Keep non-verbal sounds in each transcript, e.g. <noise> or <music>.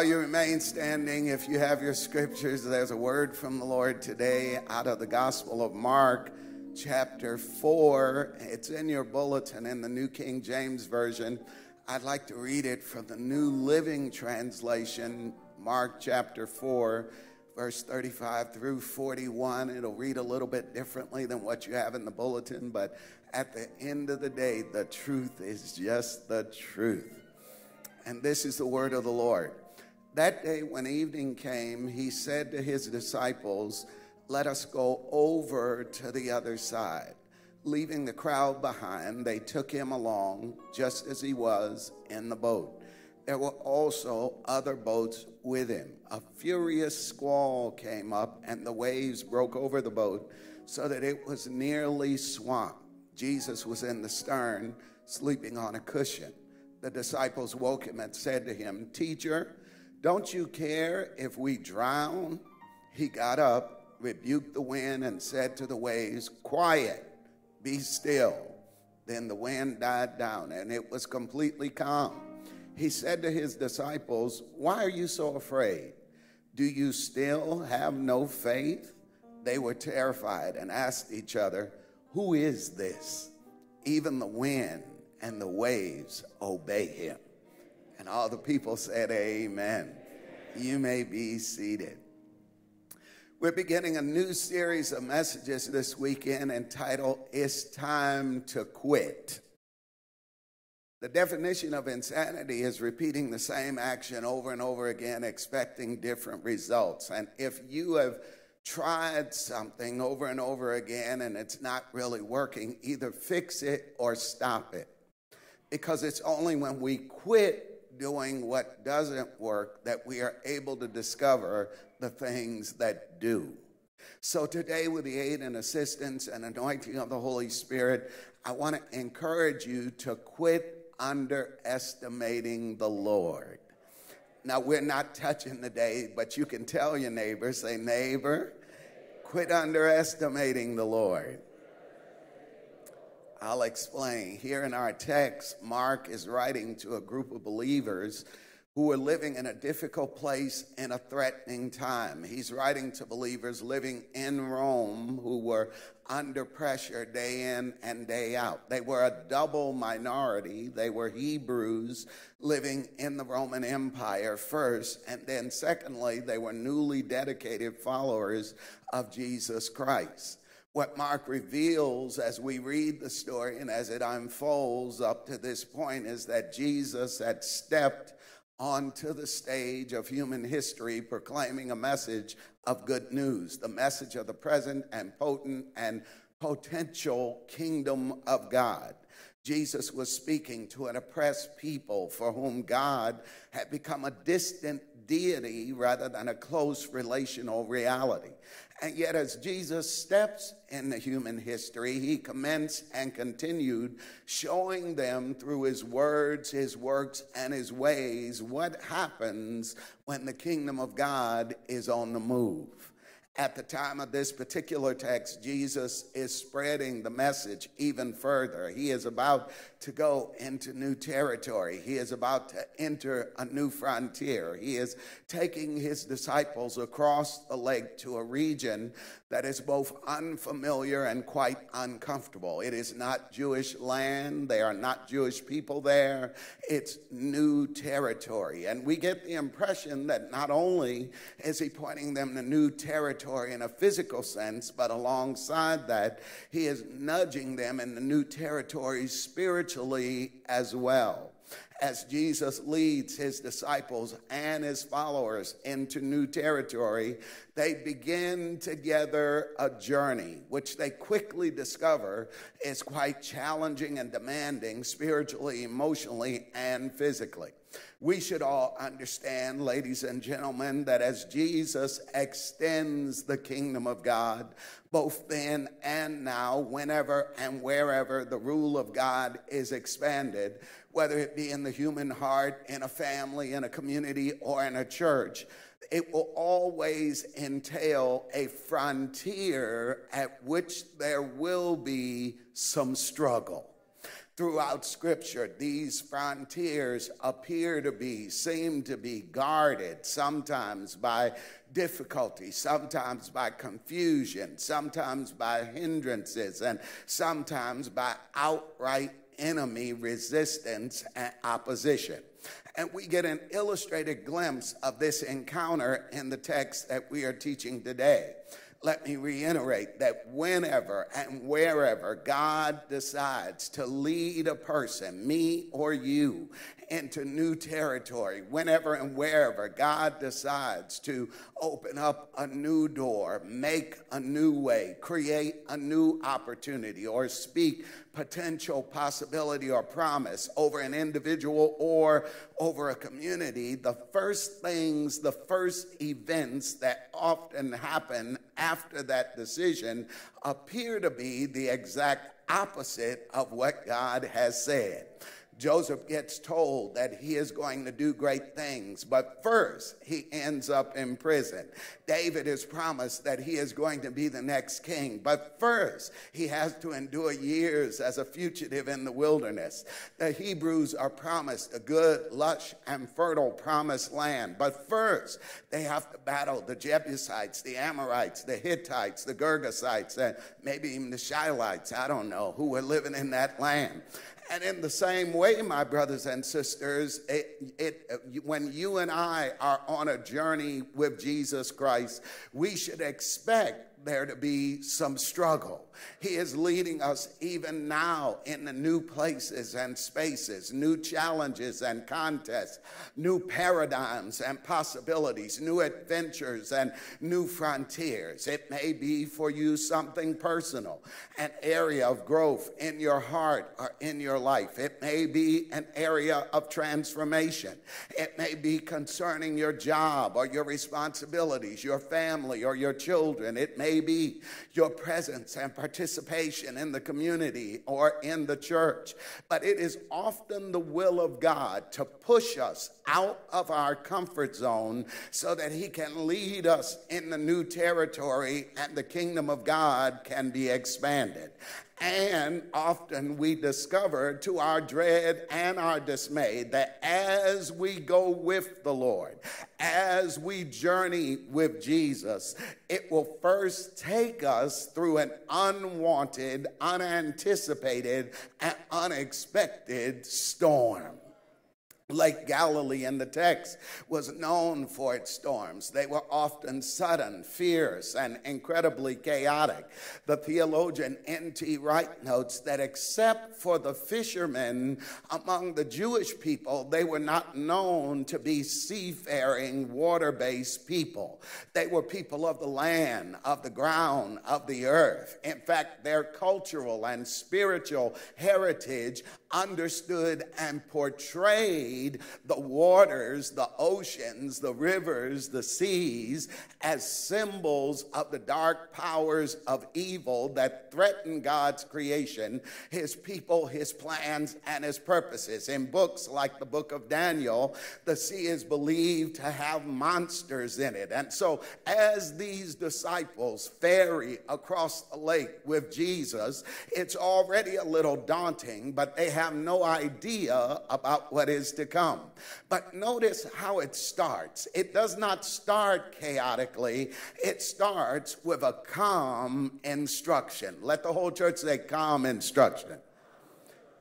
While you remain standing, if you have your scriptures, there's a word from the Lord today out of the Gospel of Mark, chapter 4. It's in your bulletin in the New King James Version. I'd like to read it from the New Living Translation, Mark chapter 4, verse 35 through 41. It'll read a little bit differently than what you have in the bulletin, but at the end of the day, the truth is just the truth. And this is the word of the Lord. That day, when evening came, he said to his disciples, Let us go over to the other side. Leaving the crowd behind, they took him along just as he was in the boat. There were also other boats with him. A furious squall came up, and the waves broke over the boat so that it was nearly swamped. Jesus was in the stern, sleeping on a cushion the disciples woke him and said to him, Teacher, don't you care if we drown? He got up, rebuked the wind, and said to the waves, Quiet, be still. Then the wind died down, and it was completely calm. He said to his disciples, Why are you so afraid? Do you still have no faith? They were terrified and asked each other, Who is this? Even the wind and the waves obey him. And all the people said, Amen. You may be seated. We're beginning a new series of messages this weekend entitled It's Time to Quit. The definition of insanity is repeating the same action over and over again, expecting different results. And if you have tried something over and over again and it's not really working, either fix it or stop it because it's only when we quit doing what doesn't work that we are able to discover the things that do. So, today, with the aid and assistance and anointing of the Holy Spirit, I want to encourage you to quit underestimating the Lord. Now, we're not touching the day, but you can tell your neighbor, say, neighbor, quit underestimating the Lord. I'll explain. Here in our text, Mark is writing to a group of believers who were living in a difficult place in a threatening time. He's writing to believers living in Rome who were under pressure day in and day out. They were a double minority. They were Hebrews living in the Roman Empire first, and then secondly, they were newly dedicated followers of Jesus Christ what Mark reveals as we read the story and as it unfolds up to this point is that Jesus had stepped onto the stage of human history proclaiming a message of good news, the message of the present and potent and potential kingdom of God. Jesus was speaking to an oppressed people for whom God had become a distant deity rather than a close relational reality. And yet, as Jesus steps in the human history, he commenced and continued showing them through his words, his works, and his ways what happens when the kingdom of God is on the move. At the time of this particular text, Jesus is spreading the message even further. He is about to go into new territory. He is about to enter a new frontier. He is taking his disciples across the lake to a region that is both unfamiliar and quite uncomfortable. It is not Jewish land, They are not Jewish people there. It's new territory. And we get the impression that not only is he pointing them to new territory in a physical sense, but alongside that, he is nudging them in the new territory spiritually as well as Jesus leads his disciples and his followers into new territory, they begin together a journey, which they quickly discover is quite challenging and demanding spiritually, emotionally, and physically. We should all understand, ladies and gentlemen, that as Jesus extends the kingdom of God, both then and now, whenever and wherever the rule of God is expanded, whether it be in the human heart, in a family, in a community, or in a church, it will always entail a frontier at which there will be some struggle. Throughout Scripture. These frontiers appear to be, seem to be guarded sometimes by difficulty, sometimes by confusion, sometimes by hindrances, and sometimes by outright enemy resistance and opposition. And we get an illustrated glimpse of this encounter in the text that we are teaching today let me reiterate that whenever and wherever God decides to lead a person, me or you, into new territory, whenever and wherever God decides to open up a new door, make a new way, create a new opportunity, or speak potential possibility or promise over an individual or over a community, the first things, the first events that often happen after that decision appear to be the exact opposite of what God has said. Joseph gets told that he is going to do great things, but first he ends up in prison. David is promised that he is going to be the next king, but first he has to endure years as a fugitive in the wilderness. The Hebrews are promised a good, lush, and fertile promised land, but first they have to battle the Jebusites, the Amorites, the Hittites, the Girgashites, and maybe even the Shilites, I don't know, who were living in that land. And in the same way, my brothers and sisters, it, it, when you and I are on a journey with Jesus Christ, we should expect there to be some struggle. He is leading us even now in the new places and spaces, new challenges and contests, new paradigms and possibilities, new adventures and new frontiers. It may be for you something personal, an area of growth in your heart or in your life. It may be an area of transformation. It may be concerning your job or your responsibilities, your family or your children. It may may be your presence and participation in the community or in the church. But it is often the will of God to push us out of our comfort zone so that He can lead us in the new territory and the kingdom of God can be expanded. And often we discover to our dread and our dismay that as we go with the Lord, as we journey with Jesus, it will first take us through an unwanted, unanticipated, and unexpected storm. Lake Galilee in the text was known for its storms. They were often sudden, fierce, and incredibly chaotic. The theologian N.T. Wright notes that except for the fishermen among the Jewish people, they were not known to be seafaring, water based people. They were people of the land, of the ground, of the earth. In fact, their cultural and spiritual heritage understood and portrayed the waters, the oceans, the rivers, the seas as symbols of the dark powers of evil that threaten God's creation, his people, his plans, and his purposes. In books like the book of Daniel, the sea is believed to have monsters in it. And so, as these disciples ferry across the lake with Jesus, it's already a little daunting, but they have have no idea about what is to come. But notice how it starts. It does not start chaotically, it starts with a calm instruction. Let the whole church say, calm instruction.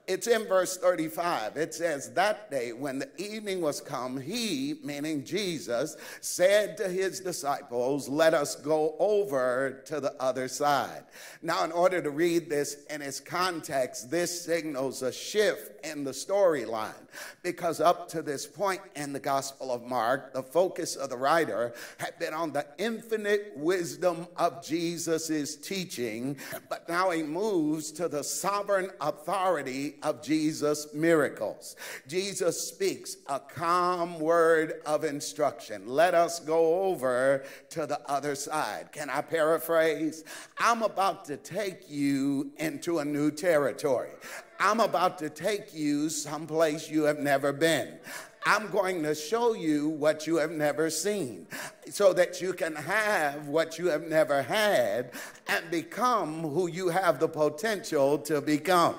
It's in verse 35. It says, That day when the evening was come, he, meaning Jesus, said to his disciples, Let us go over to the other side. Now, in order to read this in its context, this signals a shift in the storyline because up to this point in the Gospel of Mark, the focus of the writer had been on the infinite wisdom of Jesus' teaching, but now he moves to the sovereign authority of Jesus' miracles. Jesus speaks a calm word of instruction. Let us go over to the other side. Can I paraphrase? I'm about to take you into a new territory. I'm about to take you someplace you have never been. I'm going to show you what you have never seen so that you can have what you have never had and become who you have the potential to become.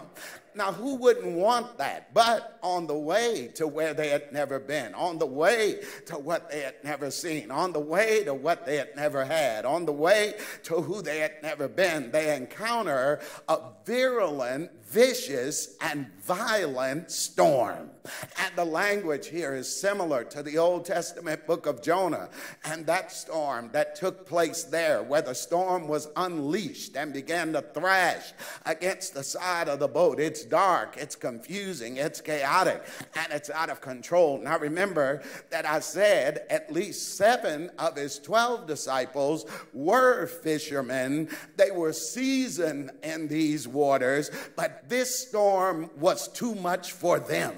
Now, who wouldn't want that? But on the way to where they had never been, on the way to what they had never seen, on the way to what they had never had, on the way to who they had never been, they encounter a virulent, vicious, and violent storm. And the language here is similar to the Old Testament book of Jonah and that storm that took place there, where the storm was unleashed and began to thrash against the side of the boat. It's dark, it's confusing, it's chaotic, and it's out of control. Now remember that I said at least seven of his 12 disciples were fishermen. They were seasoned in these waters, but this storm was too much for them.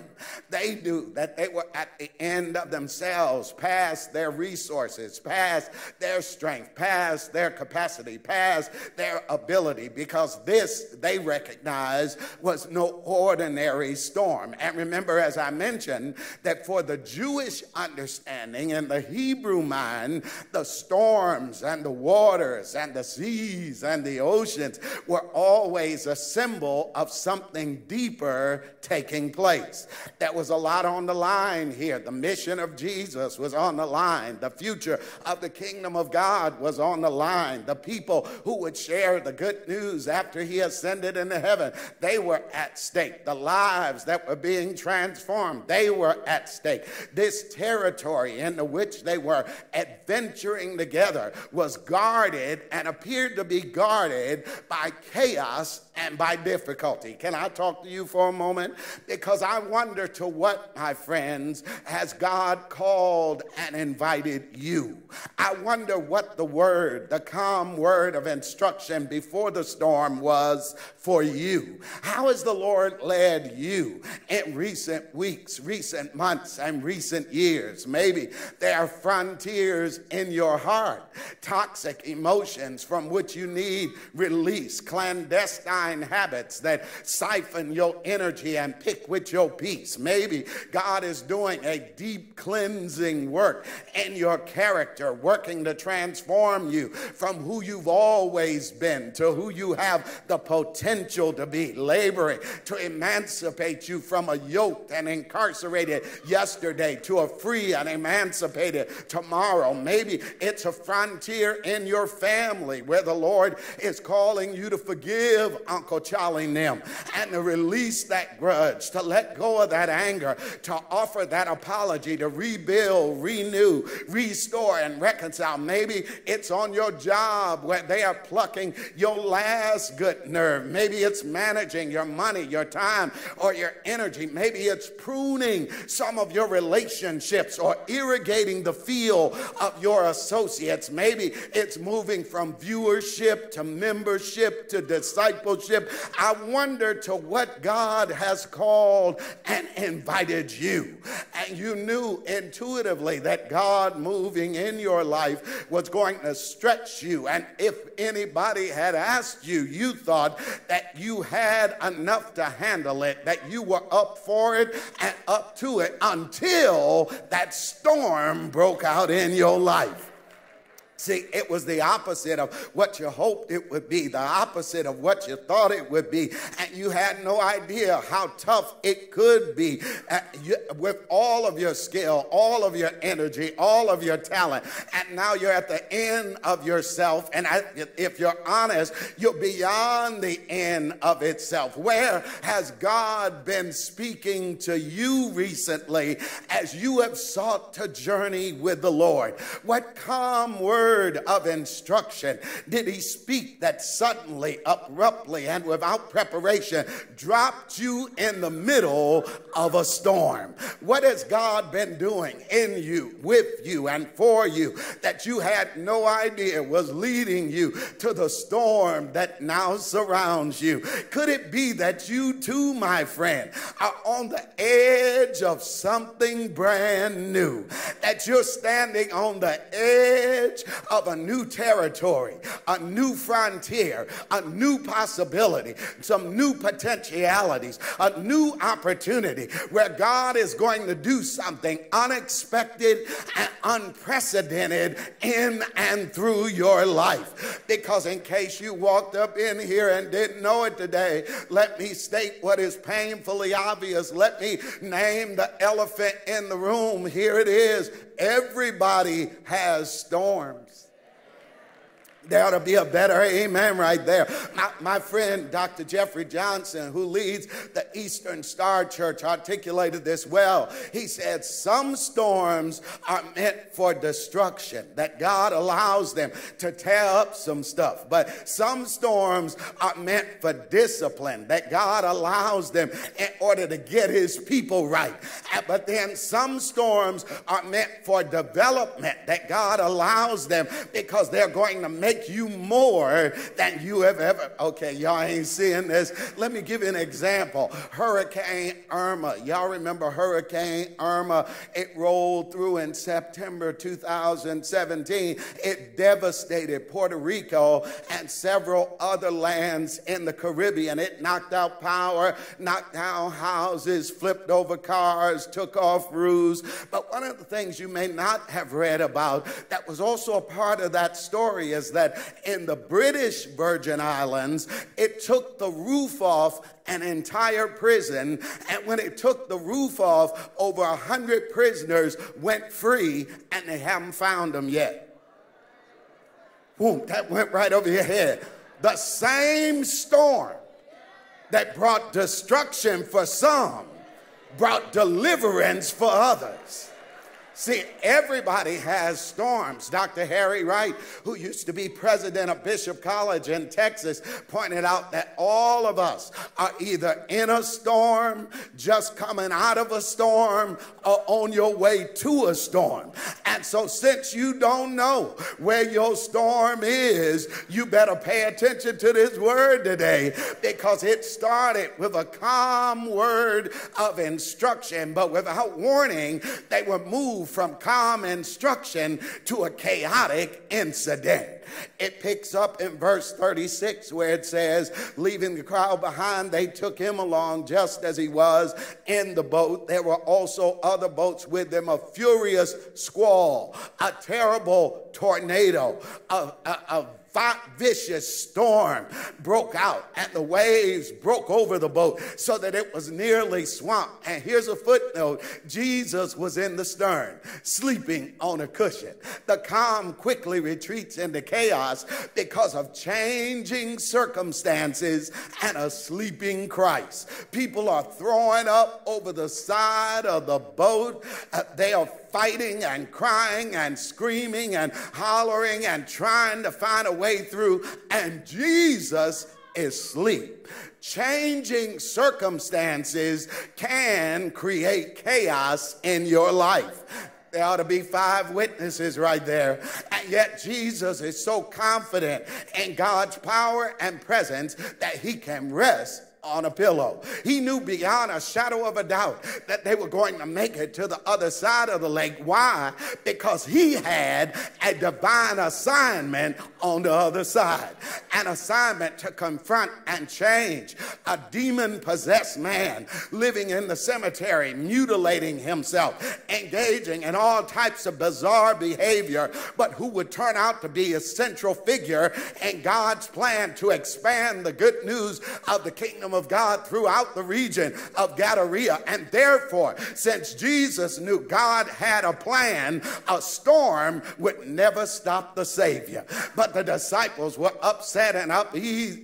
They knew that they were at the end of themselves, past their resources, past their strength, past their capacity, past their ability, because this they recognized was no ordinary storm. And remember, as I mentioned, that for the Jewish understanding and the Hebrew mind, the storms and the waters and the seas and the oceans were always a symbol of something deeper taking place. There was a lot on the line here. The mission of Jesus was on the line. The future of the kingdom of God was on the line. The people who would share the good news after he ascended into heaven, they were at stake. The lives that were being transformed, they were at stake. This territory into which they were adventuring together was guarded and appeared to be guarded by chaos and by difficulty. Can I talk to you for a moment? Because I wonder to what, my friends, has God called and invited you? I wonder what the word, the calm word of instruction before the storm was for you. How has the Lord led you in recent weeks, recent months, and recent years? Maybe there are frontiers in your heart, toxic emotions from which you need release, clandestine habits that siphon your energy and pick with your peace. Maybe God is doing a deep cleansing work in your character, working to transform you from who you've always been to who you have the potential to be, laboring to emancipate you from a yoked and incarcerated yesterday to a free and emancipated tomorrow. Maybe it's a frontier in your family where the Lord is calling you to forgive Uncle Charlie and them and to release that grudge, to let go of that anger, to offer that apology, to rebuild, renew, restore, and reconcile. Maybe it's on your job where they are plucking your last good nerve. Maybe it's managing your money, your time, or your energy. Maybe it's pruning some of your relationships or irrigating the field of your associates. Maybe it's moving from viewership to membership to discipleship. I wonder to what God has called and invited you. And you knew intuitively that God moving in your life was going to stretch you. And if anybody had asked you, you thought that you had enough to handle it, that you were up for it and up to it until that storm broke out in your life. See, it was the opposite of what you hoped it would be, the opposite of what you thought it would be. And you had no idea how tough it could be you, with all of your skill, all of your energy, all of your talent. And now you're at the end of yourself. And I, if you're honest, you're beyond the end of itself. Where has God been speaking to you recently as you have sought to journey with the Lord? What calm words? Word of instruction did he speak that suddenly, abruptly, and without preparation dropped you in the middle of a storm? What has God been doing in you, with you, and for you that you had no idea was leading you to the storm that now surrounds you? Could it be that you too, my friend, are on the edge of something brand new? That you're standing on the edge of a new territory, a new frontier, a new possibility, some new potentialities, a new opportunity where God is going to do something unexpected and unprecedented in and through your life. Because, in case you walked up in here and didn't know it today, let me state what is painfully obvious. Let me name the elephant in the room. Here it is everybody has storms. There ought to be a better amen right there. My, my, friend, Dr. Jeffrey Johnson, who leads the Eastern Star Church, articulated this well. He said, Some storms are meant for destruction, that God allows them to tear up some stuff. But some storms are meant for discipline, that God allows them in order to get his people right. Uh, but then some storms are meant for development, that God allows them because they're going to make make you more than you have ever. Okay, y'all ain't seeing this. Let me give you an example. Hurricane Irma. Y'all remember Hurricane Irma? It rolled through in September 2017. It devastated Puerto Rico and several other lands in the Caribbean. It knocked out power, knocked down houses, flipped over cars, took off roofs. But one of the things you may not have read about that was also a part of that story is that that in the British Virgin Islands, it took the roof off an entire prison. And when it took the roof off, over a hundred prisoners went free, and they haven't found them yet. Boom, that went right over your head. The same storm that brought destruction for some brought deliverance for others. See, everybody has storms. Dr. Harry Wright, who used to be president of Bishop College in Texas, pointed out that all of us are either in a storm, just coming out of a storm, or on your way to a storm. And so, since you don't know where your storm is, you better pay attention to this word today because it started with a calm word of instruction, but without warning, they were moved from calm instruction to a chaotic incident. It picks up in verse 36 where it says, Leaving the crowd behind, they took him along just as he was in the boat. There were also other boats with them, a furious squall, a terrible tornado, a, a, a vicious storm broke out and the waves broke over the boat so that it was nearly swamped. And here's a footnote Jesus was in the stern, sleeping on a cushion. The calm quickly retreats into chaos because of changing circumstances and a sleeping Christ. People are throwing up over the side of the boat, uh, they are fighting and crying and screaming and hollering and trying to find a way through, and Jesus is asleep. Changing circumstances can create chaos in your life. There ought to be five witnesses right there. And yet Jesus is so confident in God's power and presence that he can rest on a pillow. He knew beyond a shadow of a doubt that they were going to make it to the other side of the lake. Why? Because he had a divine assignment on the other side an assignment to confront and change a demon possessed man living in the cemetery, mutilating himself, engaging in all types of bizarre behavior, but who would turn out to be a central figure in God's plan to expand the good news of the kingdom kingdom of God throughout the region of Gadara. And therefore, since Jesus knew God had a plan, a storm would never stop the Savior. But the disciples were upset and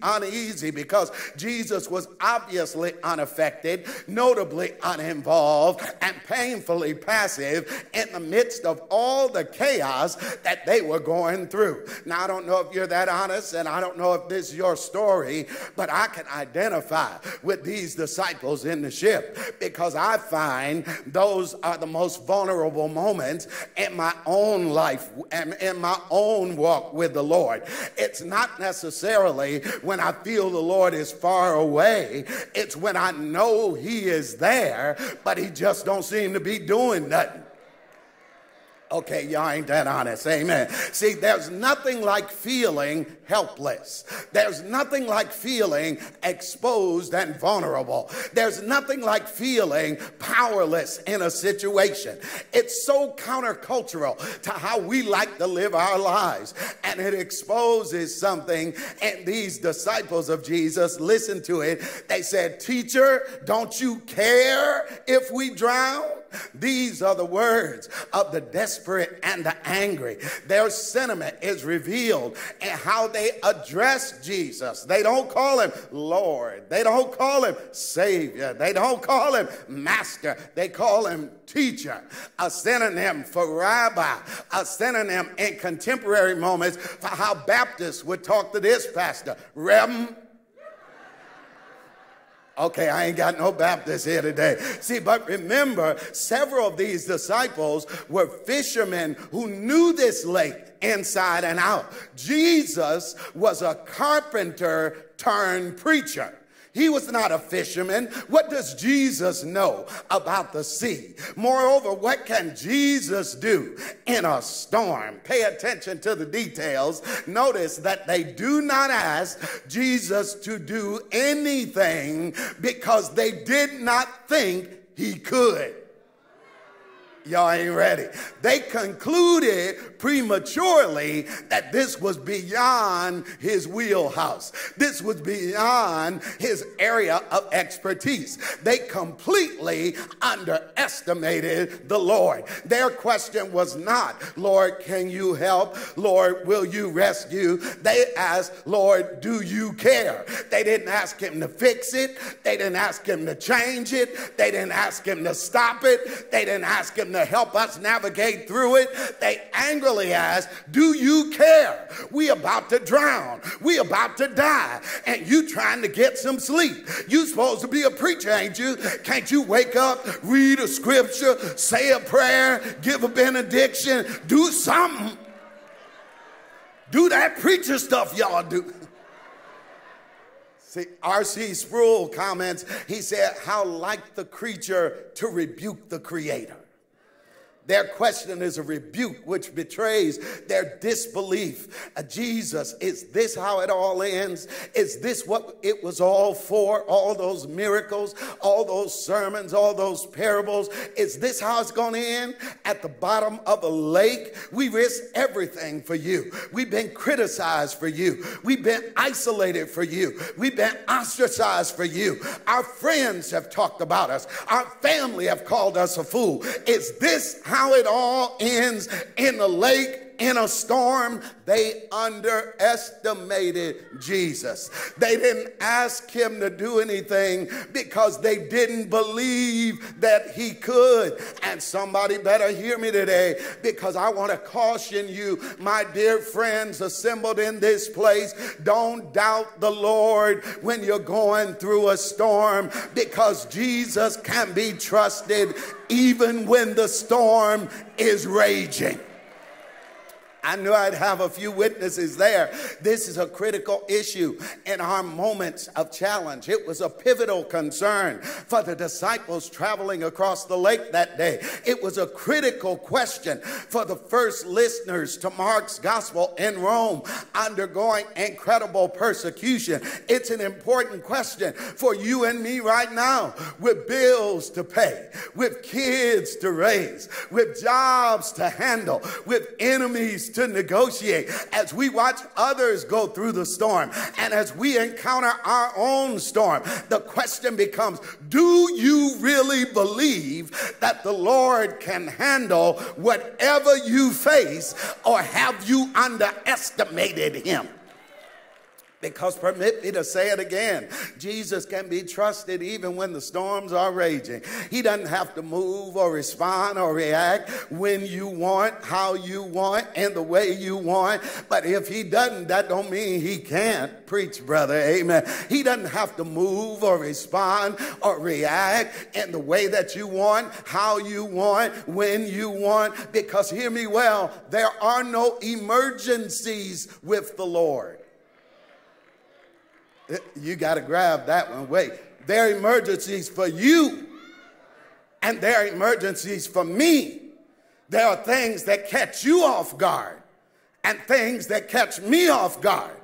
uneasy because Jesus was obviously unaffected, notably uninvolved, and painfully passive in the midst of all the chaos that they were going through. Now, I don't know if you're that honest, and I don't know if this is your story, but I can identify identify with these disciples in the ship because I find those are the most vulnerable moments in my own life and in my own walk with the Lord. It's not necessarily when I feel the Lord is far away, it's when I know He is there, but He just don't seem to be doing nothing. Okay, y'all ain't that honest. Amen. See, there's nothing like feeling helpless. There's nothing like feeling exposed and vulnerable. There's nothing like feeling powerless in a situation. It's so countercultural to how we like to live our lives. And it exposes something. And these disciples of Jesus listened to it. They said, Teacher, don't you care if we drown? These are the words of the desperate and the angry. Their sentiment is revealed in how they address Jesus. They don't call him Lord, they don't call him Savior, they don't call him Master, they call him Teacher, a synonym for rabbi, a synonym in contemporary moments for how Baptists would talk to this pastor, Rem Okay, I ain't got no Baptists here today. See, but remember, several of these disciples were fishermen who knew this lake inside and out. Jesus was a carpenter turned preacher. He was not a fisherman. What does Jesus know about the sea? Moreover, what can Jesus do in a storm? Pay attention to the details. Notice that they do not ask Jesus to do anything because they did not think he could. Y'all ain't ready. They concluded prematurely that this was beyond his wheelhouse. This was beyond his area of expertise. They completely underestimated the Lord. Their question was not, Lord, can you help? Lord, will you rescue? They asked, Lord, do you care? They didn't ask him to fix it. They didn't ask him to change it. They didn't ask him to stop it. They didn't ask him to to help us navigate through it, they angrily ask, Do you care? We about to drown. We about to die. And you trying to get some sleep. You supposed to be a preacher, ain't you? Can't you wake up, read a scripture, say a prayer, give a benediction, do something? Do that preacher stuff y'all do. See, R.C. Sproul comments, he said, How like the creature to rebuke the creator. Their question is a rebuke which betrays their disbelief. Uh, Jesus, is this how it all ends? Is this what it was all for? All those miracles, all those sermons, all those parables? Is this how it's going to end? At the bottom of a lake? We risk everything for you. We've been criticized for you. We've been isolated for you. We've been ostracized for you. Our friends have talked about us. Our family have called us a fool. Is this how how it all ends in the lake in a storm, they underestimated Jesus. They didn't ask him to do anything because they didn't believe that he could. And somebody better hear me today because I want to caution you, my dear friends assembled in this place, don't doubt the Lord when you're going through a storm because Jesus can be trusted even when the storm is raging. I knew I'd have a few witnesses there. This is a critical issue in our moments of challenge. It was a pivotal concern for the disciples traveling across the lake that day. It was a critical question for the first listeners to Mark's gospel in Rome undergoing incredible persecution. It's an important question for you and me right now with bills to pay, with kids to raise, with jobs to handle, with enemies to negotiate, as we watch others go through the storm, and as we encounter our own storm, the question becomes do you really believe that the Lord can handle whatever you face, or have you underestimated Him? Because permit me to say it again, Jesus can be trusted even when the storms are raging. He doesn't have to move or respond or react when you want, how you want, and the way you want. But if he doesn't, that don't mean he can't preach, brother. Amen. He doesn't have to move or respond or react in the way that you want, how you want, when you want. Because hear me well, there are no emergencies with the Lord. You got to grab that one. Wait, there are emergencies for you, and there are emergencies for me. There are things that catch you off guard and things that catch me off guard.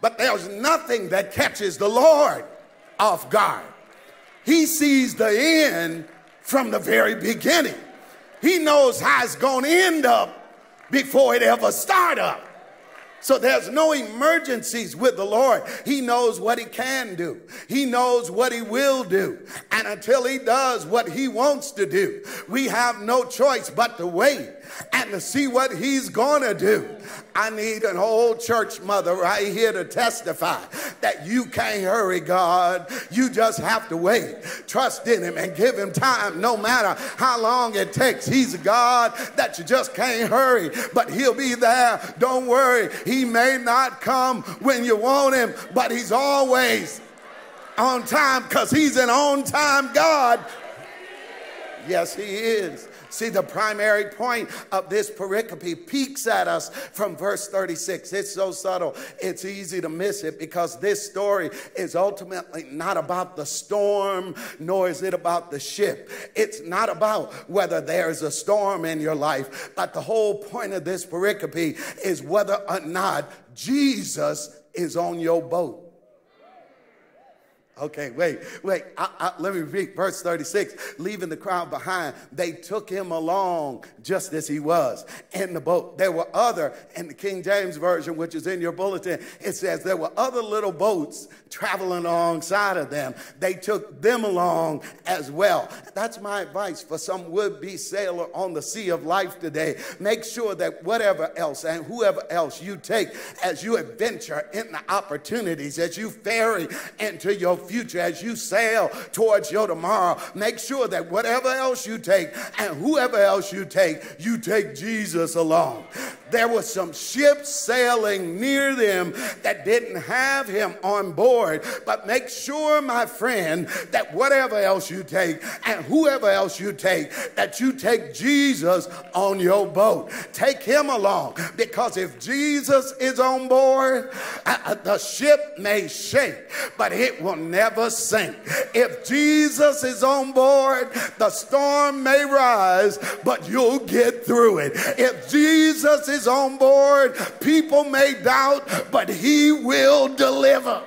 But there's nothing that catches the Lord off guard. He sees the end from the very beginning. He knows how it's going to end up before it ever start up. So there's no emergencies with the Lord. He knows what he can do. He knows what he will do. And until he does what he wants to do, we have no choice but to wait and to see what he's going to do. I need an old church mother right here to testify that you can't hurry God. You just have to wait. Trust in him and give him time no matter how long it takes. He's a God that you just can't hurry, but he'll be there. Don't worry. He may not come when you want him, but he's always on time because he's an on time God. Yes, he is. See, the primary point of this pericope peeks at us from verse 36. It's so subtle, it's easy to miss it because this story is ultimately not about the storm, nor is it about the ship. It's not about whether there's a storm in your life, but the whole point of this pericope is whether or not Jesus is on your boat. Okay, wait, wait. I, I, let me read verse 36. Leaving the crowd behind, they took him along just as he was in the boat. There were other, in the King James Version, which is in your bulletin, it says there were other little boats traveling alongside of them. They took them along as well. That's my advice for some would be sailor on the sea of life today. Make sure that whatever else and whoever else you take as you adventure in the opportunities, as you ferry into your future, as you sail towards your tomorrow, make sure that whatever else you take and whoever else you take, you take Jesus along. There were some ships sailing near them that didn't have him on board, but make sure, my friend, that whatever else you take and whoever else you take, that you take Jesus on your boat. Take him along because if Jesus is on board, uh, uh the ship may shake, but it will never sink. If Jesus is on board, the storm may rise, but you'll get through it. If Jesus is on board, people may doubt, but he will deliver.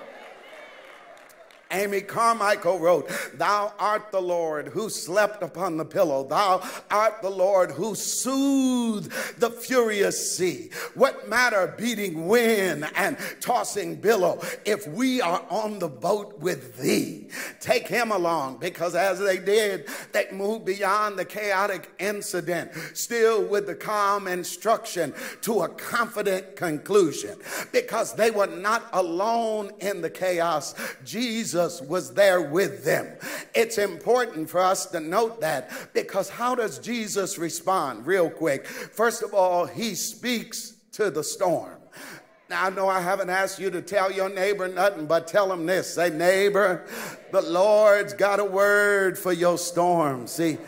Amy Carmichael wrote, Thou art the Lord who slept upon the pillow. Thou art the Lord who soothed the furious sea. What matter beating wind and tossing billow if we are on the boat with thee? Take him along because as they did, they moved beyond the chaotic incident, still with the calm instruction to a confident conclusion because they were not alone in the chaos. Jesus Jesus was there with them. It's important for us to note that because how does Jesus respond? Real quick. First of all, he speaks to the storm. Now, I know I haven't asked you to tell your neighbor nothing, but tell him this. Say, neighbor, the Lord's got a word for your storm. See,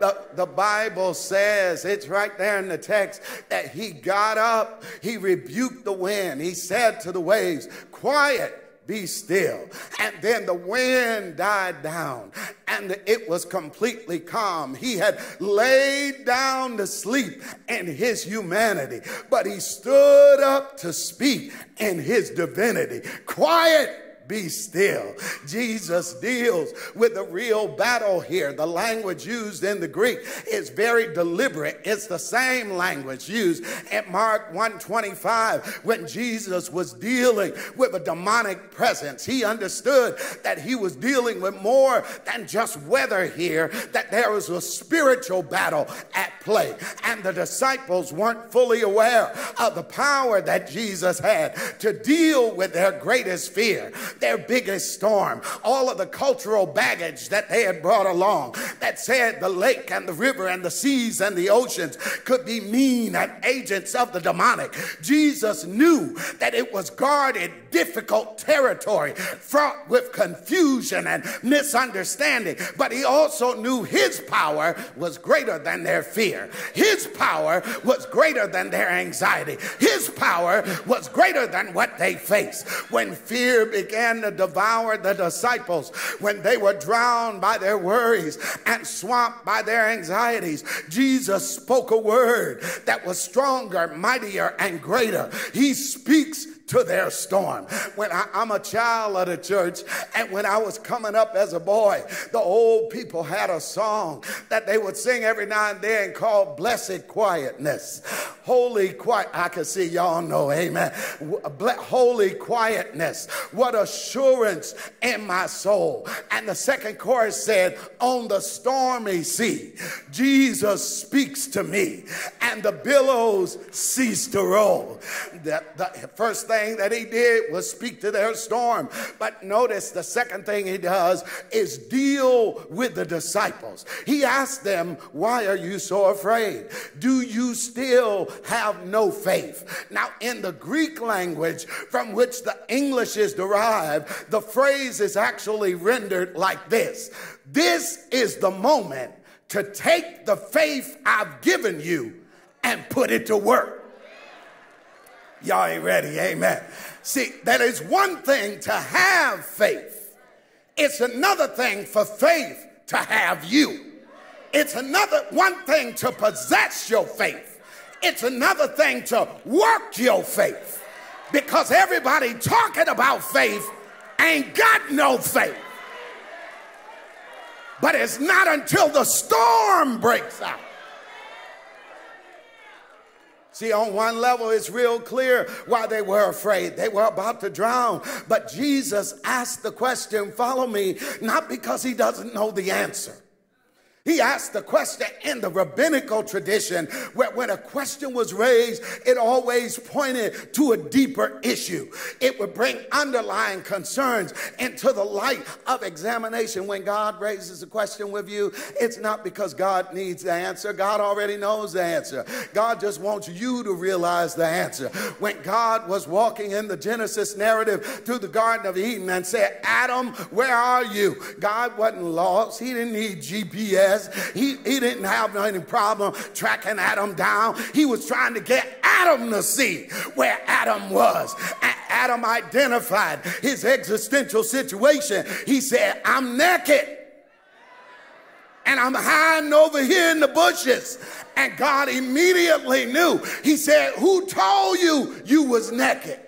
the, the Bible says, it's right there in the text, that he got up, he rebuked the wind, he said to the waves, Quiet, be still. And then the wind died down and it was completely calm. He had laid down to sleep in his humanity, but he stood up to speak in his divinity. Quiet be still. Jesus deals with the real battle here. The language used in the Greek is very deliberate. It's the same language used at Mark 125 when Jesus was dealing with a demonic presence. He understood that he was dealing with more than just weather here, that there was a spiritual battle at play. And the disciples weren't fully aware of the power that Jesus had to deal with their greatest fear their biggest storm, all of the cultural baggage that they had brought along that said the lake and the river and the seas and the oceans could be mean and agents of the demonic. Jesus knew that it was guarded, difficult territory fraught with confusion and misunderstanding, but he also knew his power was greater than their fear. His power was greater than their anxiety. His power was greater than what they faced. When fear began began to devour the disciples when they were drowned by their worries and swamped by their anxieties. Jesus spoke a word that was stronger, mightier, and greater. He speaks to their storm. When I, am a child of the church, and when I was coming up as a boy, the old people had a song that they would sing every now and then called Blessed Quietness. Holy quiet. I can see y'all know, amen. Holy quietness. What assurance in my soul. And the second chorus said, On the stormy sea, Jesus speaks to me, and the billows cease to roll. The, the first thing thing that he did was speak to their storm. But notice the second thing he does is deal with the disciples. He asked them, Why are you so afraid? Do you still have no faith? Now, in the Greek language from which the English is derived, the phrase is actually rendered like this This is the moment to take the faith I've given you and put it to work. Y'all ain't ready, amen. See, that is one thing to have faith, it's another thing for faith to have you. It's another one thing to possess your faith, it's another thing to work your faith. Because everybody talking about faith ain't got no faith. But it's not until the storm breaks out See, on one level, it's real clear why they were afraid. They were about to drown. But Jesus asked the question, Follow me, not because he doesn't know the answer. He asked the question in the rabbinical tradition where when a question was raised, it always pointed to a deeper issue. It would bring underlying concerns into the light of examination. When God raises a question with you, it's not because God needs the answer. God already knows the answer. God just wants you to realize the answer. When God was walking in the Genesis narrative through the Garden of Eden and said, Adam, where are you? God wasn't lost. He didn't need GPS says he, he didn't have any problem tracking Adam down. He was trying to get Adam to see where Adam was. Adam identified his existential situation. He said, I'm naked and I'm hiding over here in the bushes. And God immediately knew. He said, Who told you you was naked?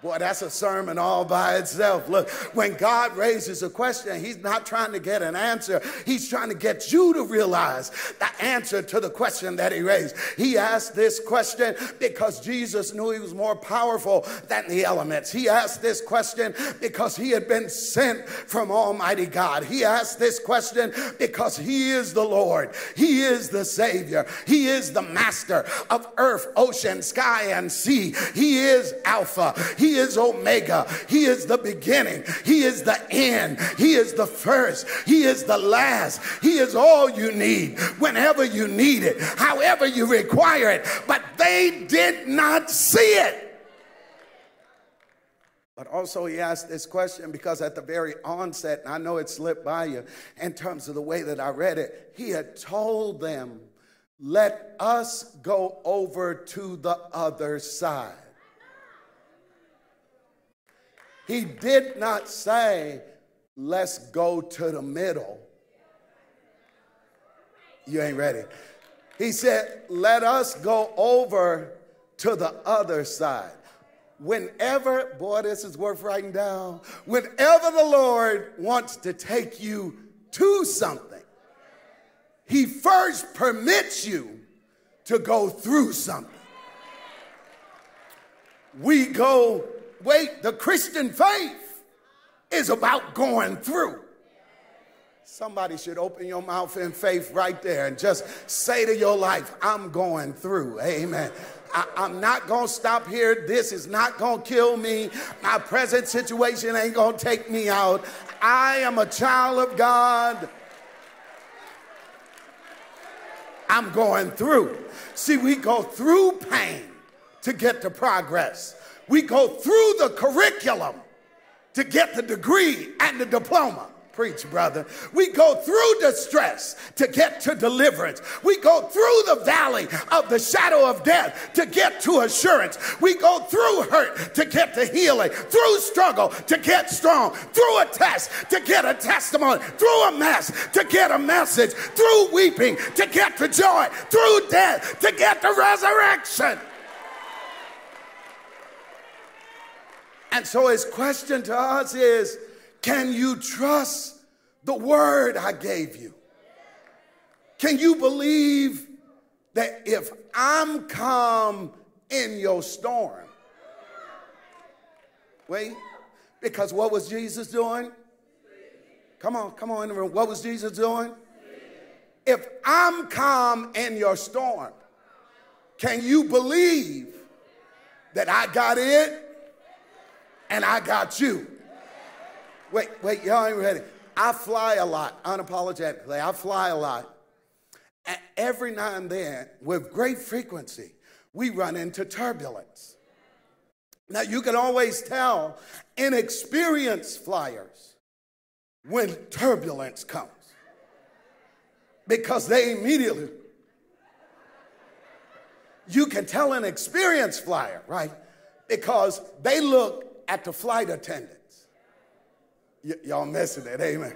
Boy, that's a sermon all by itself. Look, when God raises a question, He's not trying to get an answer. He's trying to get you to realize the answer to the question that He raised. He asked this question because Jesus knew He was more powerful than the elements. He asked this question because He had been sent from Almighty God. He asked this question because He is the Lord, He is the Savior, He is the Master of earth, ocean, sky, and sea. He is Alpha. He he is Omega. He is the beginning. He is the end. He is the first. He is the last. He is all you need whenever you need it, however you require it. But they did not see it. But also, he asked this question because at the very onset, and I know it slipped by you in terms of the way that I read it, he had told them, Let us go over to the other side. He did not say, let's go to the middle. You ain't ready. He said, let us go over to the other side. Whenever, boy, this is worth writing down. Whenever the Lord wants to take you to something, He first permits you to go through something. We go wait, the Christian faith is about going through. Somebody should open your mouth in faith right there and just say to your life, I'm going through. Amen. I, am not going to stop here. This is not going to kill me. My present situation ain't going to take me out. I am a child of God. I'm going through. See, we go through pain to get to progress. We go through the curriculum to get the degree and the diploma. Preach, brother. We go through distress to get to deliverance. We go through the valley of the shadow of death to get to assurance. We go through hurt to get to healing, through struggle to get strong, through a test to get a testimony, through a mess to get a message, through weeping to get to joy, through death to get to resurrection. And so his question to us is can you trust the word I gave you? Can you believe that if I'm calm in your storm, wait, because what was Jesus doing? Come on, come on in the room. What was Jesus doing? If I'm calm in your storm, can you believe that I got it and I got you? Wait, wait, y'all ain't ready. I fly a lot, unapologetically. I fly a lot. And every now and then, with great frequency, we run into turbulence. Now, you can always tell inexperienced flyers when turbulence comes because they immediately, you can tell an experienced flyer, right? Because they look at the flight attendants. Y- y'all missing it, amen.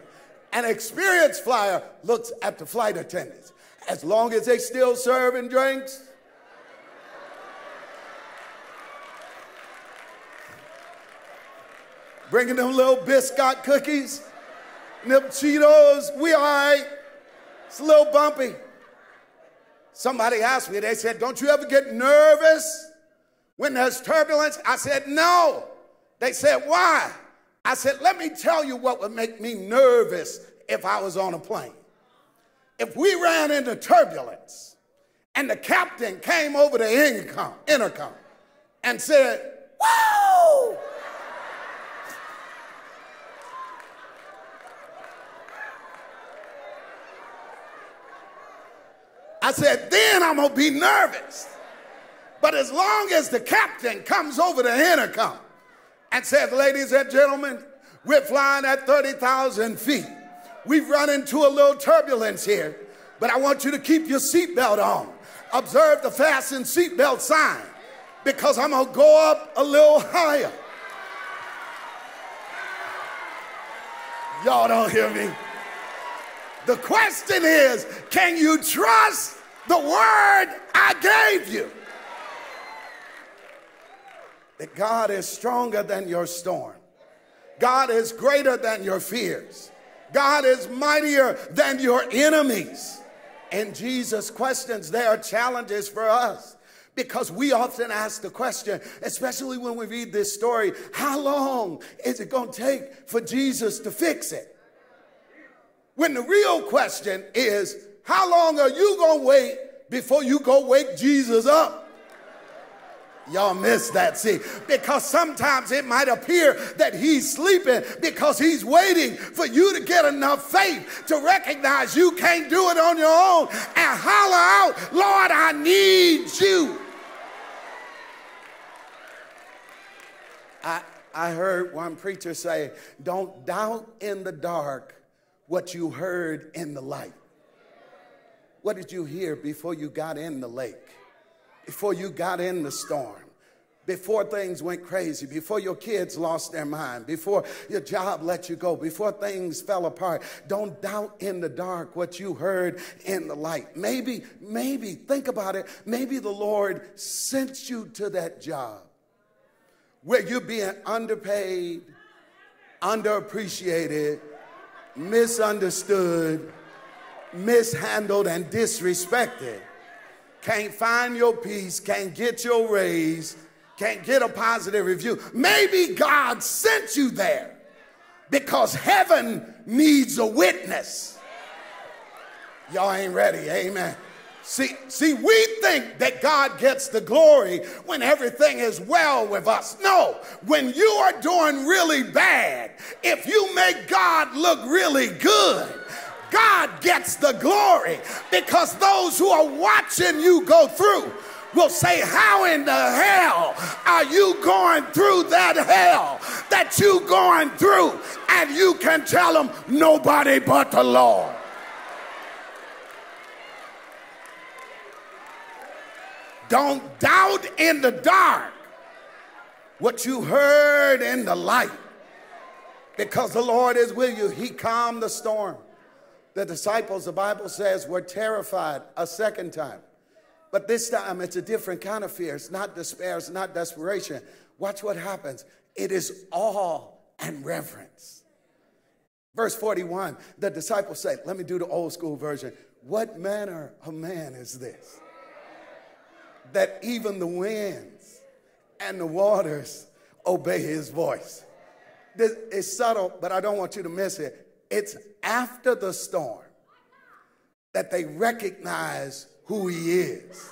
An experienced flyer looks at the flight attendants. As long as they still serving drinks, bringing them little biscuit cookies, them Cheetos, we all right. It's a little bumpy. Somebody asked me, they said, Don't you ever get nervous when there's turbulence? I said, No. They said, Why? I said, let me tell you what would make me nervous if I was on a plane. If we ran into turbulence and the captain came over the intercom, intercom and said! I said, then I'm gonna be nervous. But as long as the captain comes over the intercom and said, Ladies and gentlemen, we're flying at 30,000 feet. We've run into a little turbulence here, but I want you to keep your seatbelt on. Observe the fasten seatbelt sign because I'm going to go up a little higher. Y'all don't hear me. The question is can you trust the word I gave you? That God is stronger than your storm. God is greater than your fears. God is mightier than your enemies. And Jesus' questions, they are challenges for us because we often ask the question, especially when we read this story, how long is it going to take for Jesus to fix it? When the real question is, how long are you going to wait before you go wake Jesus up? Y'all miss that, see, because sometimes it might appear that he's sleeping because he's waiting for you to get enough faith to recognize you can't do it on your own and holler out, Lord, I need you. I, I heard one preacher say, Don't doubt in the dark what you heard in the light. What did you hear before you got in the lake? Before you got in the storm, before things went crazy, before your kids lost their mind, before your job let you go, before things fell apart. Don't doubt in the dark what you heard in the light. Maybe, maybe, think about it. Maybe the Lord sent you to that job where you're being underpaid, underappreciated, misunderstood, mishandled, and disrespected can't find your peace, can't get your raise, can't get a positive review. Maybe God sent you there because heaven needs a witness. Y'all ain't ready, amen. See, see, we think that God gets the glory when everything is well with us. No, when you are doing really bad, if you make God look really good, God gets the glory because those who are watching you go through will say, How in the hell are you going through that hell that you going through? And you can tell them, Nobody but the Lord. Don't doubt in the dark what you heard in the light. Because the Lord is with you. He calmed the storm. The disciples, the Bible says, were terrified a second time. But this time it's a different kind of fear. It's not despair, it's not desperation. Watch what happens. It is awe and reverence. Verse 41, the disciples say, let me do the old school version. What manner of man is this? that even the winds and the waters obey his voice. This is subtle, but I don't want you to miss it. It's after the storm that they recognize who he is.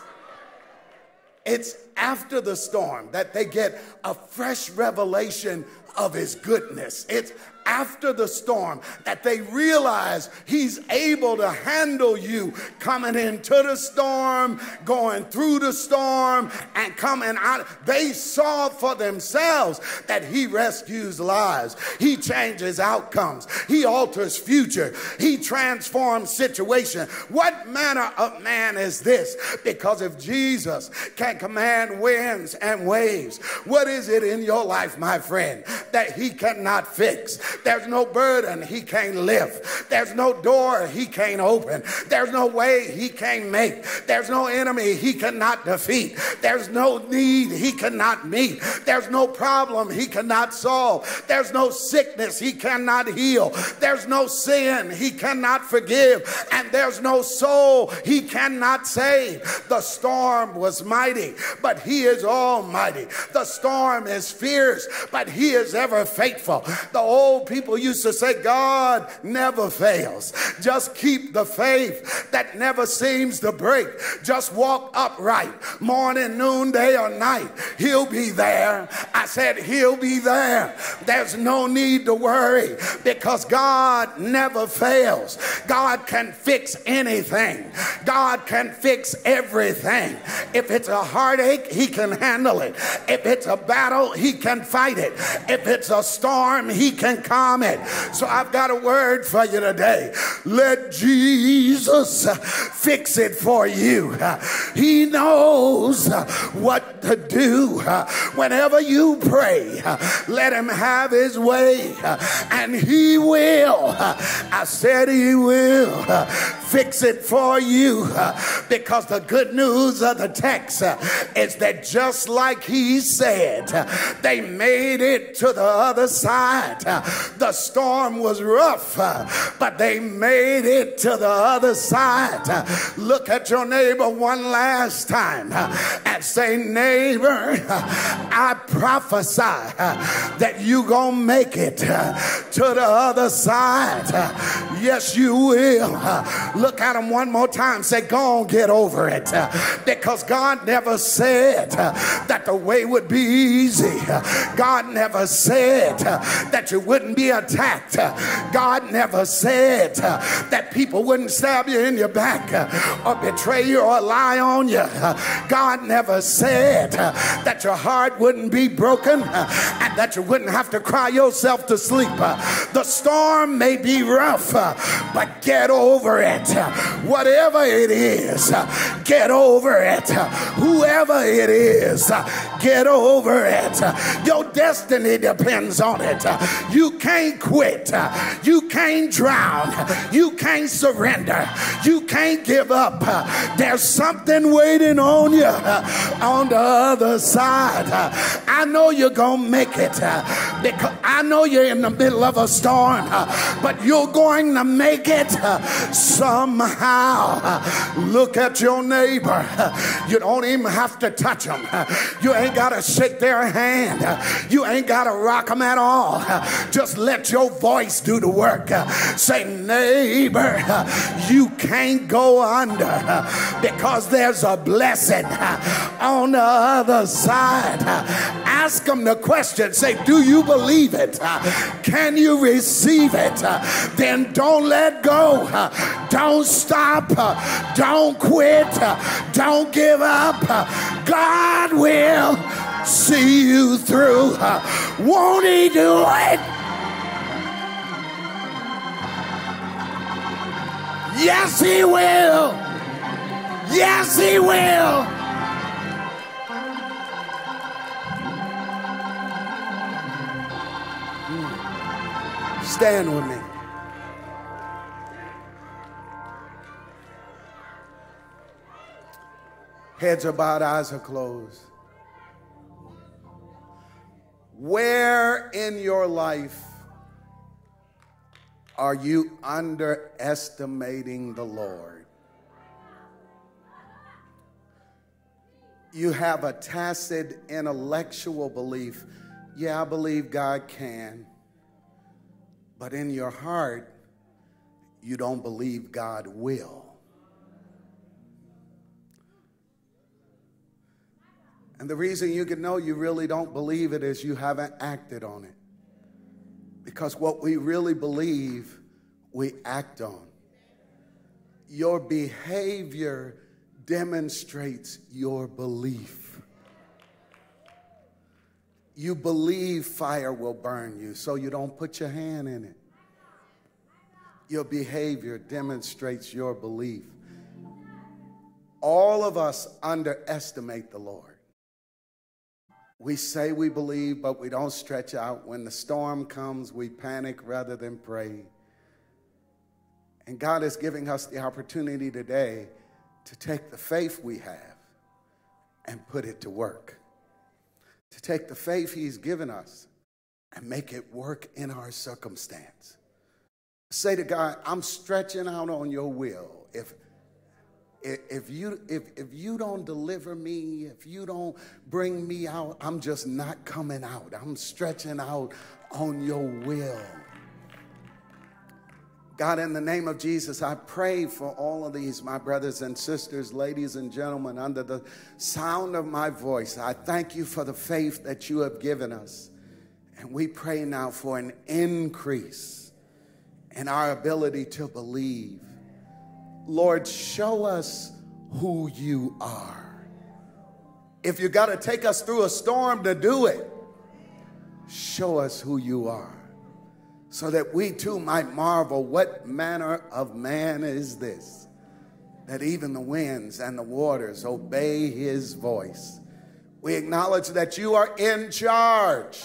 It's after the storm that they get a fresh revelation of his goodness. It's after the storm that they realize he's able to handle you coming into the storm, going through the storm, and coming out. They saw for themselves that he rescues lives, he changes outcomes, he alters future, he transforms situation. What manner of man is this? Because if Jesus can command winds and waves, what is it in your life, my friend, that he cannot fix? There's no burden he can't lift. There's no door he can't open. There's no way he can't make. There's no enemy he cannot defeat. There's no need he cannot meet. There's no problem he cannot solve. There's no sickness he cannot heal. There's no sin he cannot forgive. And there's no soul he cannot save. The storm was mighty, but he is almighty. The storm is fierce, but he is ever faithful. The old people used to say, God never fails. Just keep the faith that never seems to break. Just walk upright, morning, noon, day, or night. He'll be there. I said, He'll be there. There's no need to worry because God never fails. God can fix anything, God can fix everything. If it's a heartache, He can handle it. If it's a battle, He can fight it. If it's a storm, He can it. So I've got a word for you today. Let Jesus fix it for you. He knows what to do. Whenever you pray, let him have his way and he will. I said he will fix it for you because the good news of the text is that just like he said, they made it to the other side. The storm was rough, uh, but they made it to the other side. Uh, look at your neighbor one last time uh, and say, Neighbor, I prophesy that you gonna make it to the other side. Yes, you will. Look at him one more time. Say, Go on, get over it. Because God never said that the way would be easy. God never said that you wouldn't be attacked. God never said that people wouldn't stab you in your back or betray you or lie on you. God never said that your heart wouldn't be broken and that you wouldn't have to cry yourself to sleep. The storm may be rough, but get over it. Whatever it is, get over it. Whoever it is, get over it. Your destiny depends on it. You can't quit. You can't drown. You can't surrender. You can't give up. There's something waiting on you on the other side. I know you're going to make it because I know you're in the middle of a storm, but you're going to make it somehow. Look at your neighbor. You don't even have to touch them. You ain't got to shake their hand. You ain't got to rock them at all. Just let your voice do the work. Uh, say, neighbor, you can't go under uh, because there's a blessing uh, on the other side. Ask them the question. Say, do you believe it? Can you receive it? Then don't let go. Don't stop. Don't quit. Don't give up. God will see you through. Won't He do it? Yes, He will. Yes, He will. Stand with me. Heads are bowed, eyes are closed. Where in your life are you underestimating the Lord? You have a tacit intellectual belief. Yeah, I believe God can. But in your heart, you don't believe God will. And the reason you can know you really don't believe it is you haven't acted on it. Because what we really believe, we act on. Your behavior demonstrates your belief. You believe fire will burn you, so you don't put your hand in it. Your behavior demonstrates your belief. All of us underestimate the Lord. We say we believe, but we don't stretch out. When the storm comes, we panic rather than pray. And God is giving us the opportunity today to take the faith we have and put it to work. To take the faith He's given us and make it work in our circumstance. Say to God, I'm stretching out on your will. If if you if if you don't deliver me if you don't bring me out i'm just not coming out. I'm stretching out on your will. God in the name of jesus i pray for all of these my brothers and sisters ladies and gentlemen under the sound of my voice. I thank you for the faith that you have given us. And we pray now for an increase in our ability to believe Lord, show us who you are. If you got to take us through a storm to do it, show us who you are so that we too might marvel what manner of man is this that even the winds and the waters obey his voice. We acknowledge that you are in charge.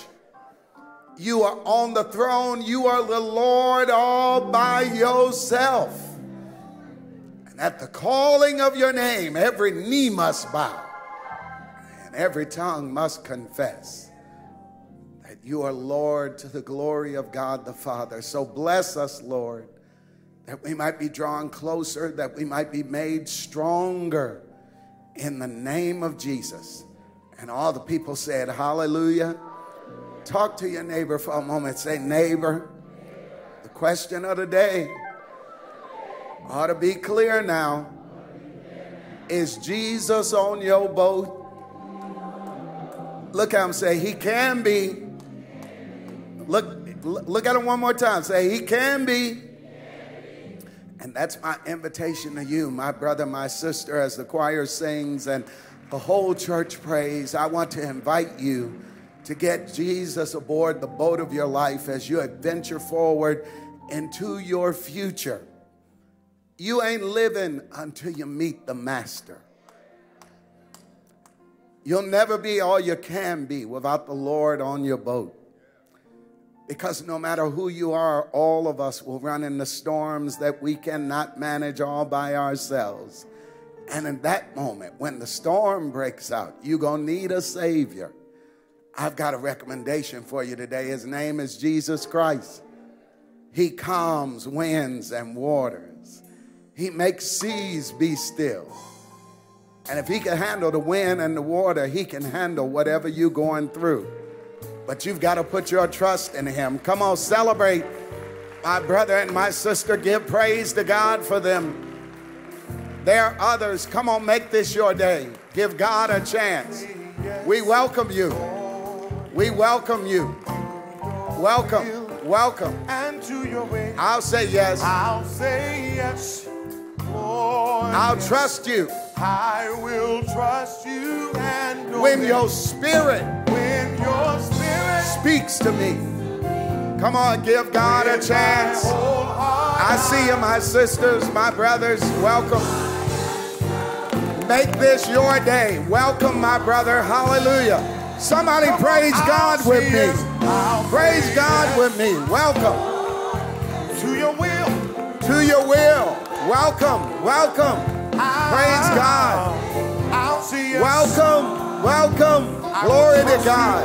You are on the throne. You are the Lord all by yourself. And at the calling of your name, every knee must bow and every tongue must confess that you are Lord to the glory of God the Father. So bless us, Lord, that we might be drawn closer, that we might be made stronger in the name of Jesus. And all the people said, Hallelujah. Talk to your neighbor for a moment. Say, neighbor, the question of the day Ought to be clear now. Is Jesus on your boat? Look at him say, He can be. Look, look at him one more time. Say, He can be. And that's my invitation to you, my brother, my sister, as the choir sings and the whole church prays. I want to invite you to get Jesus aboard the boat of your life as you adventure forward into your future. You ain't living until you meet the master. You'll never be all you can be without the Lord on your boat. Because no matter who you are, all of us will run into storms that we cannot manage all by ourselves. And in that moment, when the storm breaks out, you're going to need a Savior. I've got a recommendation for you today. His name is Jesus Christ. He calms winds and waters. He makes seas be still. And if he can handle the wind and the water, he can handle whatever you're going through. But you've got to put your trust in him. Come on, celebrate my brother and my sister. Give praise to God for them. There are others. Come on, make this your day. Give God a chance. We welcome you. We welcome you. Welcome. Welcome. And to your way. I'll say yes. I'll say yes. I'll trust you. I will trust you and. When your spirit when your spirit speaks to me. Come on, give God a chance. my whole heart I see you, my sisters, my brothers. Welcome. Make this your day. Welcome, my brother. Hallelujah. Somebody Come on, praise I'll God with me. Praise God with me. Welcome to your will. to your will. Welcome. Welcome. Praise God. I'll see yes. Welcome. Welcome. Glory to God.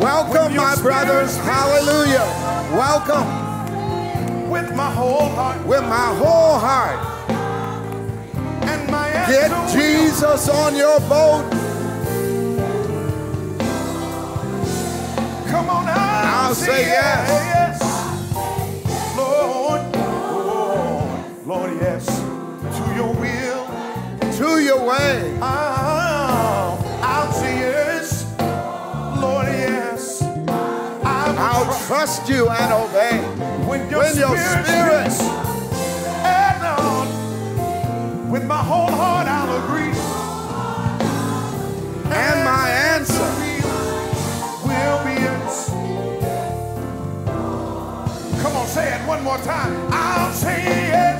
Welcome, my brothers. Hallelujah. Welcome with my whole heart with my whole heart. and my Get Jesus on your boat. Come on, I'll, I'll say yes. yes. Lord, yes. To your will, to your way. I'll, I'll say yes. Lord, yes. I I'll trust you and obey. when your when your spirit, And on, with my whole heart, I'll agree. And my answer will be yes. Come on, say it one more time. I'll say yes,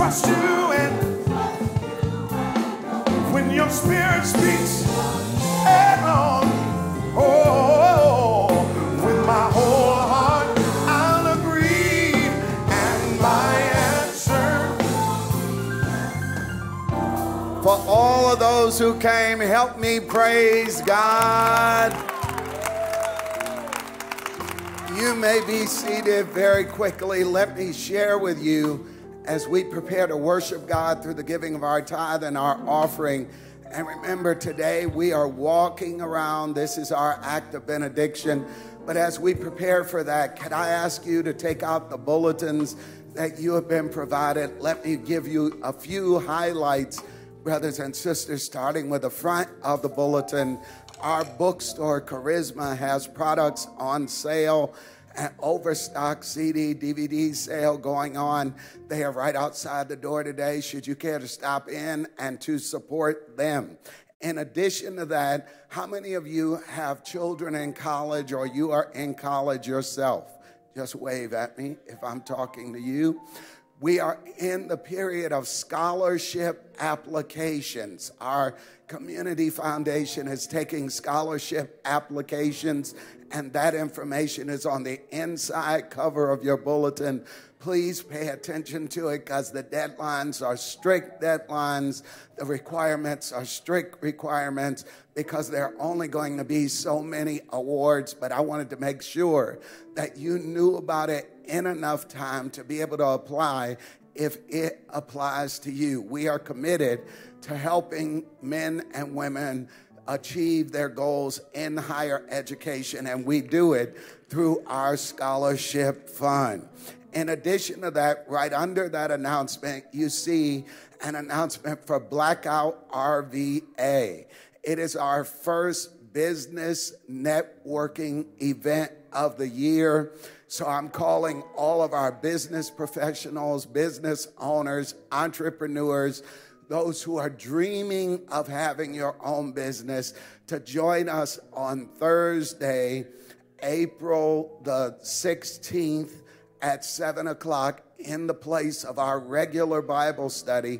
trust you and when your spirit speaks and on, oh, with my whole heart I'll agree and my answer for all of those who came. Help me praise God. You may be seated very quickly. Let me share with you as we prepare to worship God through the giving of our tithe and our offering. And remember, today we are walking around. This is our act of benediction. But as we prepare for that, can I ask you to take out the bulletins that you have been provided? Let me give you a few highlights, brothers and sisters, starting with the front of the bulletin. Our bookstore, Charisma, has products on sale overstock CD, DVD sale going on. They are right outside the door today. Should you care to stop in and to support them? In addition to that, how many of you have children in college or you are in college yourself? Just wave at me if I'm talking to you. We are in the period of scholarship applications. Our community foundation is taking scholarship applications, and that information is on the inside cover of your bulletin. Please pay attention to it because the deadlines are strict deadlines. The requirements are strict requirements because there are only going to be so many awards. But I wanted to make sure that you knew about it in enough time to be able to apply if it applies to you. We are committed to helping men and women achieve their goals in higher education, and we do it through our scholarship fund. In addition to that, right under that announcement, you see an announcement for Blackout RVA. It is our first business networking event of the year. So I'm calling all of our business professionals, business owners, entrepreneurs, those who are dreaming of having your own business to join us on Thursday, April the 16th at 7 o'clock in the place of our regular Bible study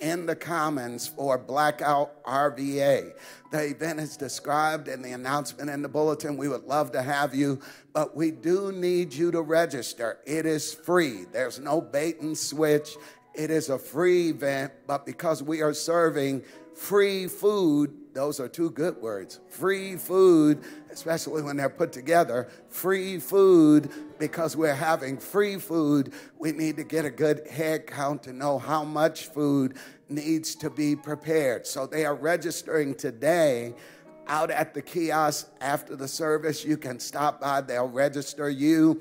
in the Commons for Blackout RVA. The event is described in the announcement in the bulletin. We would love to have you, but we do need you to register. It is free, there's no bait and switch. It is a free event, but because we are serving free food, those are two good words. Free food, especially when they're put together. Free food, because we're having free food, we need to get a good head count to know how much food needs to be prepared. So they are registering today out at the kiosk after the service. You can stop by, they'll register you.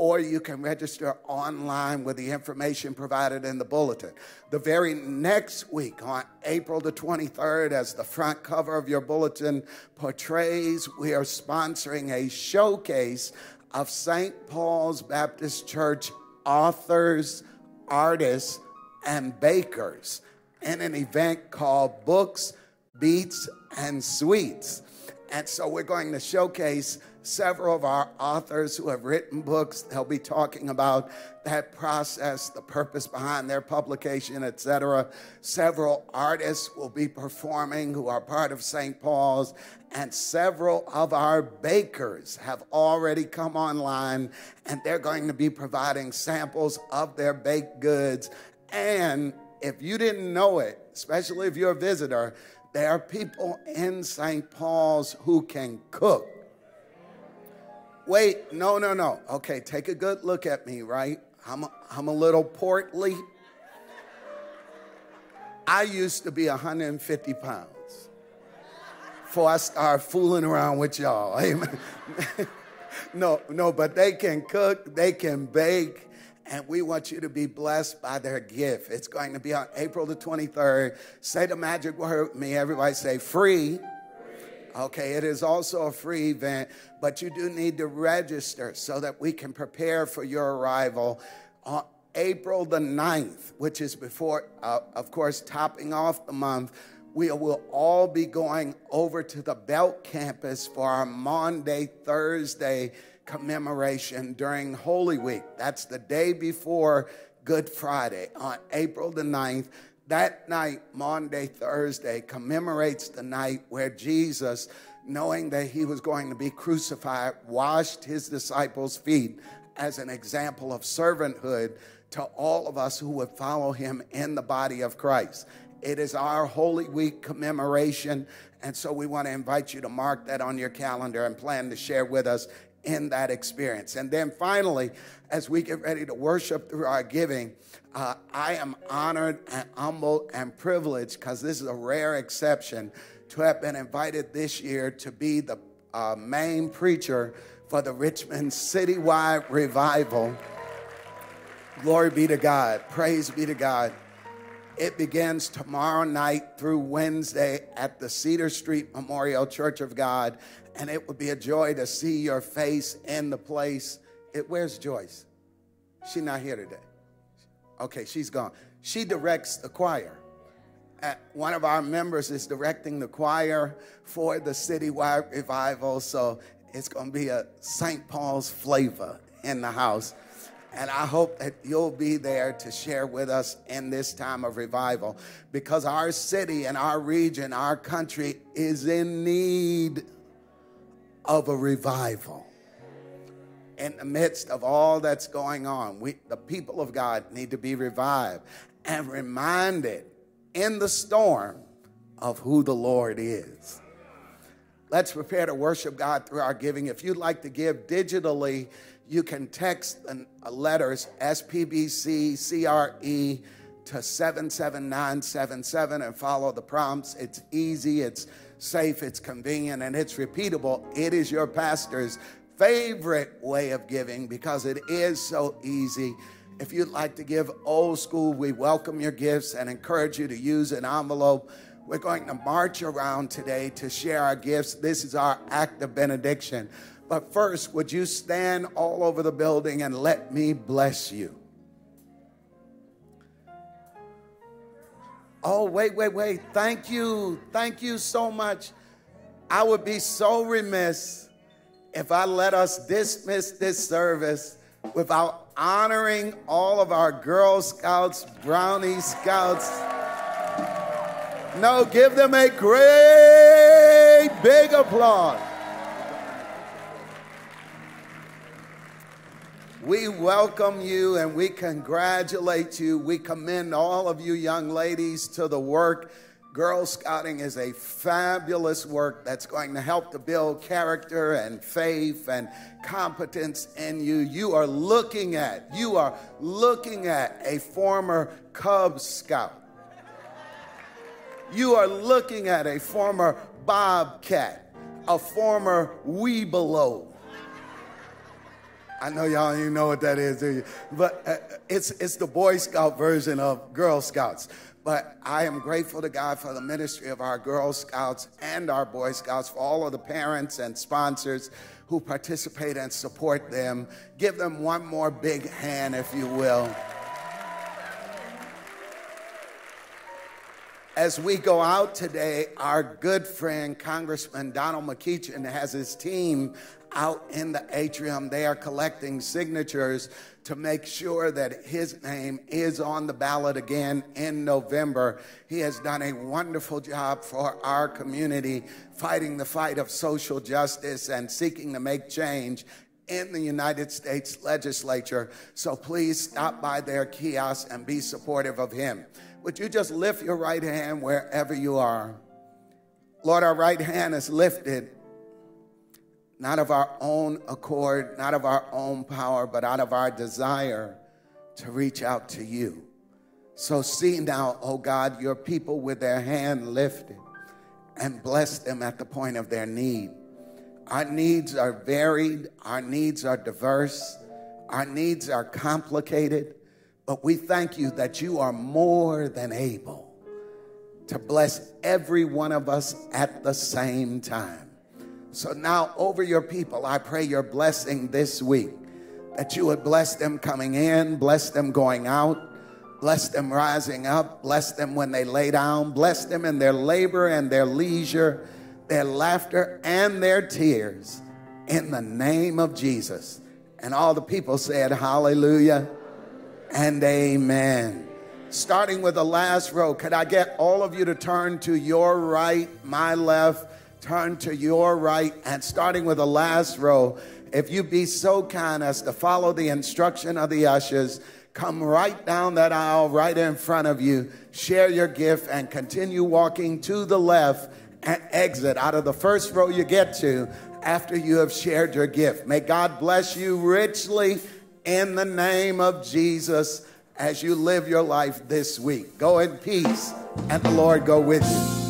Or you can register online with the information provided in the bulletin. The very next week, on April the 23rd, as the front cover of your bulletin portrays, we are sponsoring a showcase of St. Paul's Baptist Church authors, artists, and bakers in an event called Books, Beats, and Sweets. And so we're going to showcase several of our authors who have written books. They'll be talking about that process, the purpose behind their publication, etc. Several artists will be performing who are part of St. Paul's, and several of our bakers have already come online, and they're going to be providing samples of their baked goods. And if you didn't know it, especially if you're a visitor, there are people in St. Paul's who can cook. Wait, no, no, no. Okay, take a good look at me, right? I'm a, I'm a little portly. I used to be 150 pounds before I started fooling around with y'all. <laughs> Amen. no, no, but they can cook, they can bake, and we want you to be blessed by their gift. It's going to be on April the 23rd. Say the magic word with me. Everybody say free. Okay, it is also a free event, but you do need to register so that we can prepare for your arrival on April the 9th, which is before, uh, of course, topping off the month. We will all be going over to the Belt campus for our Maundy, Thursday commemoration during Holy Week. That's the day before Good Friday on April the 9th. That night, Maundy, Thursday, commemorates the night where Jesus, knowing that he was going to be crucified, washed his disciples' feet as an example of servanthood to all of us who would follow him in the body of Christ. It is our Holy Week commemoration, and so we want to invite you to mark that on your calendar and plan to share with us in that experience. And then finally, as we get ready to worship through our giving, uh, I am honored and humbled and privileged because this is a rare exception to have been invited this year to be the uh, main preacher for the Richmond Citywide Revival. Glory be to God. Praise be to God. It begins tomorrow night through Wednesday at the Cedar Street Memorial Church of God, and it would be a joy to see your face in the place. It, where's Joyce? She's not here today. Okay, she's gone. She directs the choir. Uh, one of our members is directing the choir for the citywide revival, so it's going to be a St. Paul's flavor in the house. And I hope that you'll be there to share with us in this time of revival because our city and our region, our country is in need of a revival in the midst of all that's going on, we, the people of God need to be revived and reminded in the storm of who the Lord is. Let's prepare to worship God through our giving. If you'd like to give digitally, you can text the uh, letters SPBC CRE to 77977 and follow the prompts. It's easy, it's safe, it's convenient, and it's repeatable. It is your pastor's favorite way of giving because it is so easy. If you'd like to give old school, we welcome your gifts and encourage you to use an envelope. We're going to march around today to share our gifts. This is our act of benediction. But first, would you stand all over the building and let me bless you? Oh, wait, wait, wait. Thank you. Thank you so much. I would be so remiss if I let us dismiss this service without honoring all of our Girl Scouts, Brownie Scouts. No, give them a great big applause. We welcome you and we congratulate you. We commend all of you young ladies to the work Girl Scouting is a fabulous work that's going to help to build character and faith and competence in you. You are looking at, you are looking at a former Cub Scout. You are looking at a former Bobcat, a former Webelow, I know y'all don't even know what that is, do you? But uh, it's, it's the Boy Scout version of Girl Scouts. But I am grateful to God for the ministry of our Girl Scouts and our Boy Scouts, for all of the parents and sponsors who participate and support them. Give them one more big hand, if you will. As we go out today, our good friend Congressman Donald McEachin has his team out in the atrium. They are collecting signatures to make sure that his name is on the ballot again in November. He has done a wonderful job for our community, fighting the fight of social justice and seeking to make change in the United States legislature. So please stop by their kiosk and be supportive of him. Would you just lift your right hand wherever you are? Lord, our right hand is lifted not of our own accord, not of our own power, but out of our desire to reach out to you. So see now, oh God, your people with their hand lifted and bless them at the point of their need. Our needs are varied, our needs are diverse, our needs are complicated, but we thank you that you are more than able to bless every one of us at the same time. So now, over your people, I pray your blessing this week that you would bless them coming in, bless them going out, bless them rising up, bless them when they lay down, bless them in their labor and their leisure, their laughter and their tears in the name of Jesus. And all the people said, Hallelujah and Amen. Starting with the last row, could I get all of you to turn to your right, my left? Turn to your right and starting with the last row, if you be so kind as to follow the instruction of the ushers, come right down that aisle right in front of you, share your gift, and continue walking to the left and exit out of the first row you get to after you have shared your gift. May God bless you richly in the name of Jesus as you live your life this week. Go in peace, and the Lord go with you.